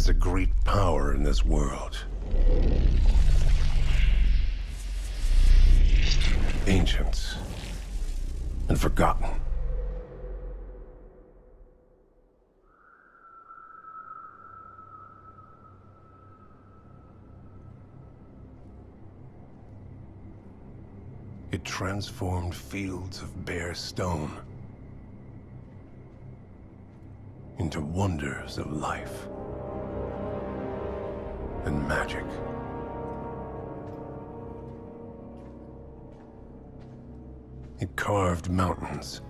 is a great power in this world. Ancient and forgotten. It transformed fields of bare stone into wonders of life and magic. It carved mountains,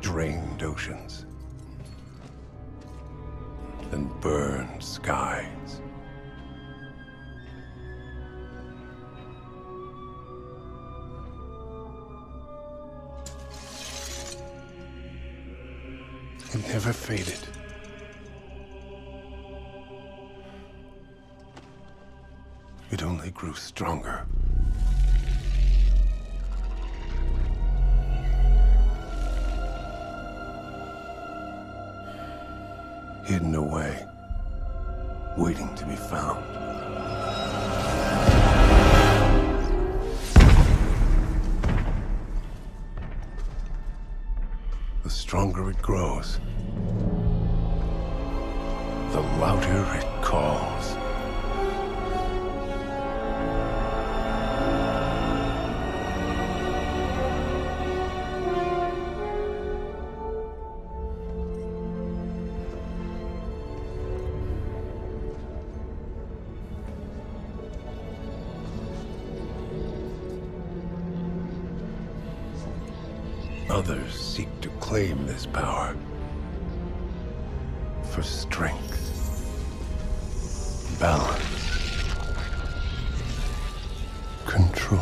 drained oceans, and burned skies. It never faded. It only grew stronger. Hidden away, waiting to be found. The stronger it grows, the louder it calls. Others seek to claim this power for strength, balance, control.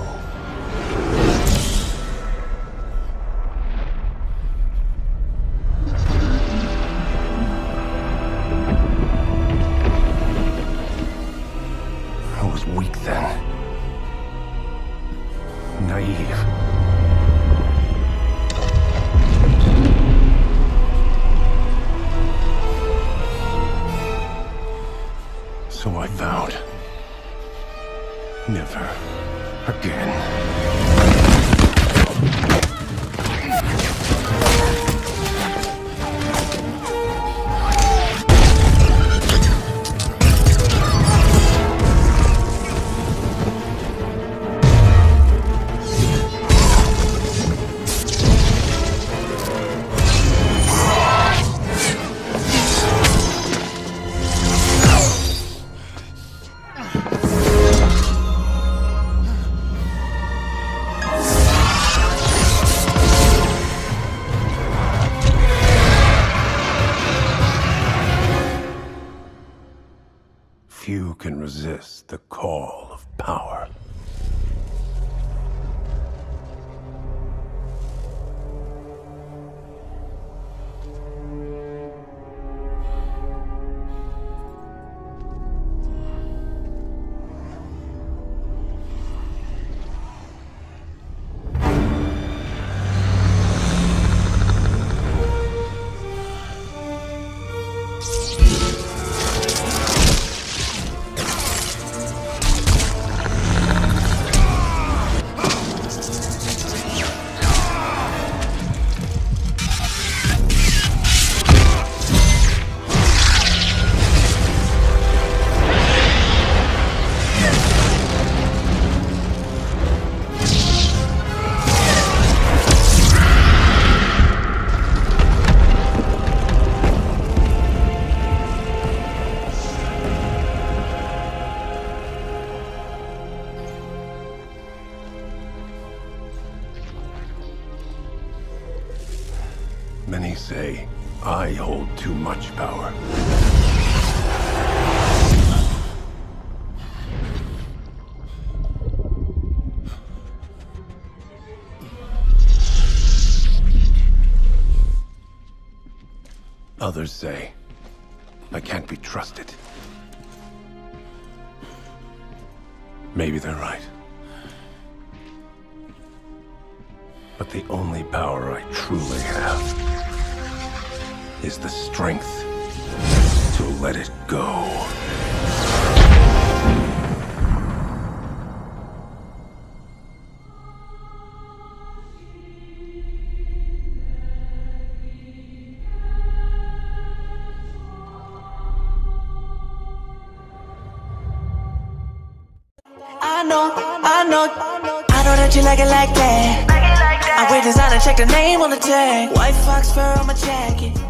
I was weak then. Naive. Never again. Few can resist the call of power. Many say I hold too much power. Others say I can't be trusted. Maybe they're right. But the only power I truly have is the strength to let it go. I know, I know, I know that you like it like that. I wait design and check the name on the tag. White fox fur on my jacket.